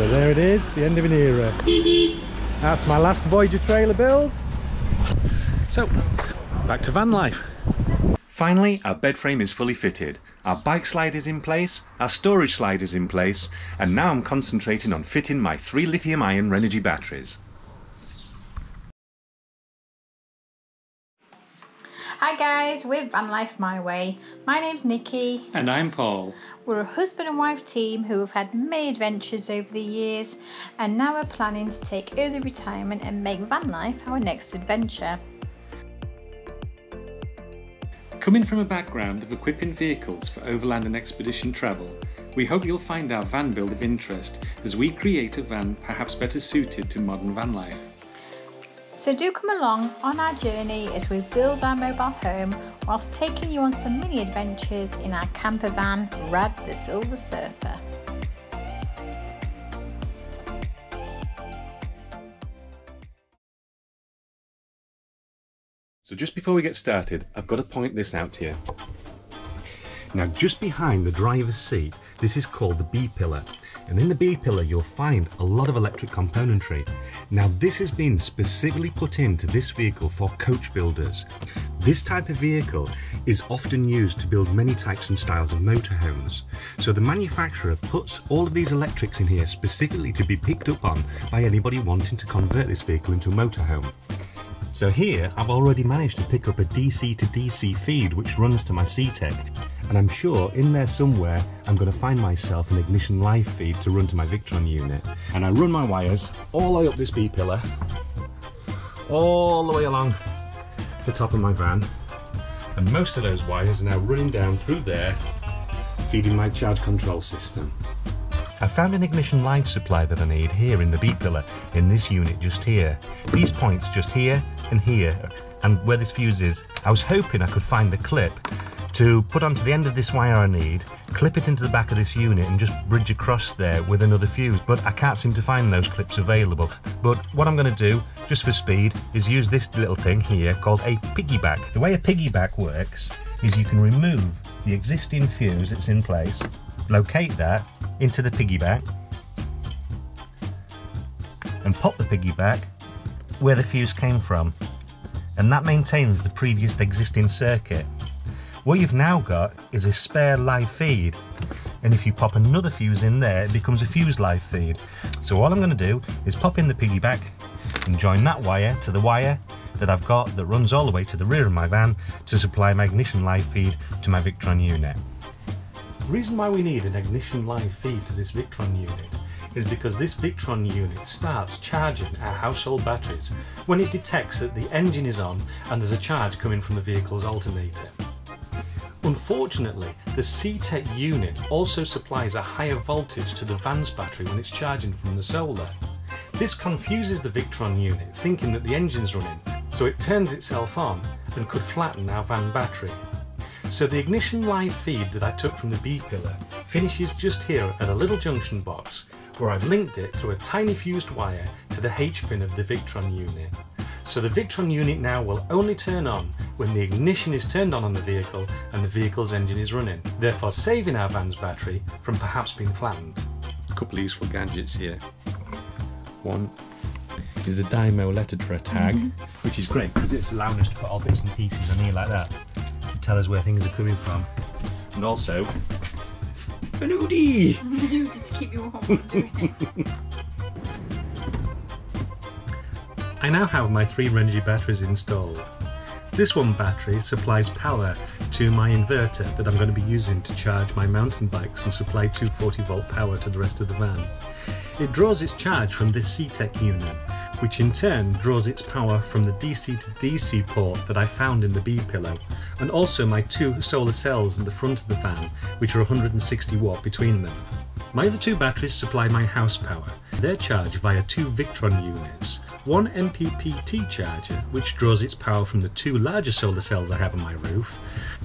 So there it is, the end of an era. That's my last Voyager trailer build. So, back to van life. Finally, our bed frame is fully fitted, our bike slide is in place, our storage slide is in place, and now I'm concentrating on fitting my three lithium ion Renogy batteries. Hi guys, we're Van Life My Way. My name's Nikki. And I'm Paul. We're a husband and wife team who have had many adventures over the years and now we're planning to take early retirement and make van life our next adventure. Coming from a background of equipping vehicles for overland and expedition travel, we hope you'll find our van build of interest as we create a van perhaps better suited to modern van life. So do come along on our journey as we build our mobile home whilst taking you on some mini adventures in our camper van, Rad the Silver Surfer. So just before we get started, I've got to point this out to you. Now just behind the driver's seat, this is called the B-pillar. And in the B-pillar you'll find a lot of electric componentry. Now this has been specifically put into this vehicle for coach builders. This type of vehicle is often used to build many types and styles of motorhomes. So the manufacturer puts all of these electrics in here specifically to be picked up on by anybody wanting to convert this vehicle into a motorhome. So here I've already managed to pick up a DC to DC feed which runs to my CTEK and I'm sure in there somewhere I'm going to find myself an ignition live feed to run to my Victron unit and I run my wires all the way up this B pillar all the way along the top of my van and most of those wires are now running down through there feeding my charge control system. I found an ignition live supply that I need here in the B pillar in this unit just here. These points just here and here and where this fuse is. I was hoping I could find the clip to put onto the end of this wire I need, clip it into the back of this unit and just bridge across there with another fuse, but I can't seem to find those clips available. But what I'm going to do, just for speed, is use this little thing here called a piggyback. The way a piggyback works is you can remove the existing fuse that's in place, locate that into the piggyback, and pop the piggyback where the fuse came from. And that maintains the previous existing circuit. What you've now got is a spare live feed. And if you pop another fuse in there, it becomes a fuse live feed. So all I'm gonna do is pop in the piggyback and join that wire to the wire that I've got that runs all the way to the rear of my van to supply my ignition live feed to my Victron unit. The reason why we need an ignition live feed to this Victron unit is because this Victron unit starts charging our household batteries when it detects that the engine is on and there's a charge coming from the vehicle's alternator. Unfortunately, the CTEK unit also supplies a higher voltage to the van's battery when it's charging from the solar. This confuses the Victron unit, thinking that the engine's running, so it turns itself on and could flatten our van battery. So the ignition live feed that I took from the B pillar finishes just here at a little junction box where I've linked it through a tiny fused wire to the H pin of the Victron unit. So the Victron unit now will only turn on when the ignition is turned on on the vehicle and the vehicle's engine is running, therefore saving our van's battery from perhaps being flattened. A couple of useful gadgets here. One is the Dymo LetraTag, mm -hmm. which is great because it's allowing us to put all bits and pieces on here like that to tell us where things are coming from. And also, an Oodie! to keep you warm. I now have my three Renogy batteries installed. This one battery supplies power to my inverter that I'm going to be using to charge my mountain bikes and supply 240 volt power to the rest of the van. It draws its charge from this CTEK unit, which in turn draws its power from the DC to DC port that I found in the B pillar, and also my two solar cells in the front of the van, which are 160 watt between them. My other two batteries supply my house power. They're charged via two Victron units, one MPPT charger, which draws its power from the two larger solar cells I have on my roof,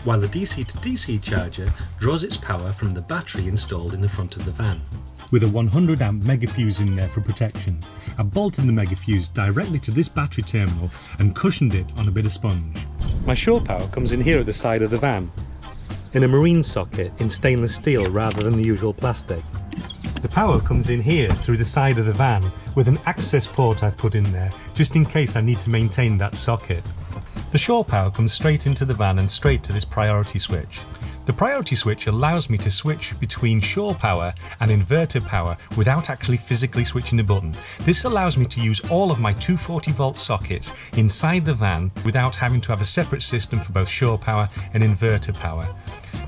while the DC to DC charger draws its power from the battery installed in the front of the van. With a 100 amp megafuse in there for protection, I bolted the megafuse directly to this battery terminal and cushioned it on a bit of sponge. My shore power comes in here at the side of the van, in a marine socket in stainless steel rather than the usual plastic. The power comes in here through the side of the van with an access port I've put in there just in case I need to maintain that socket. The shore power comes straight into the van and straight to this priority switch. The priority switch allows me to switch between shore power and inverter power without actually physically switching the button. This allows me to use all of my 240 volt sockets inside the van without having to have a separate system for both shore power and inverter power.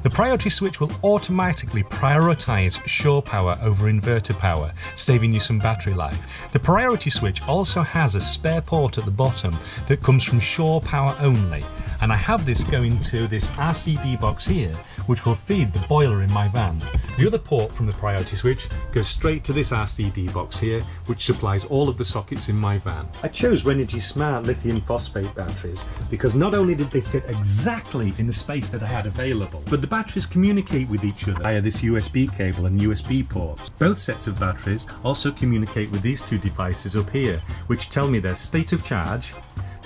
The priority switch will automatically prioritize shore power over inverter power, saving you some battery life. The priority switch also has a spare port at the bottom that comes from shore power only and I have this going to this RCD box here which will feed the boiler in my van. The other port from the priority switch goes straight to this RCD box here which supplies all of the sockets in my van. I chose Renogy Smart lithium phosphate batteries because not only did they fit exactly in the space that I had available but the batteries communicate with each other via this USB cable and USB ports. Both sets of batteries also communicate with these two devices up here which tell me their state of charge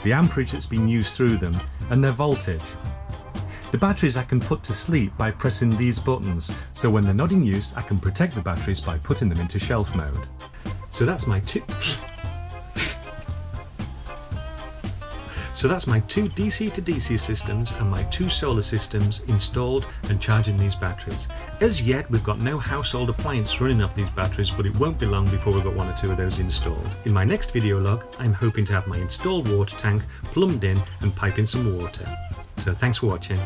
the amperage that's been used through them, and their voltage. The batteries I can put to sleep by pressing these buttons, so when they're not in use I can protect the batteries by putting them into shelf mode. So that's my two... So that's my two DC to DC systems and my two solar systems installed and charging these batteries. As yet we've got no household appliance running off these batteries but it won't be long before we've got one or two of those installed. In my next video log I'm hoping to have my installed water tank plumbed in and piping some water. So thanks for watching.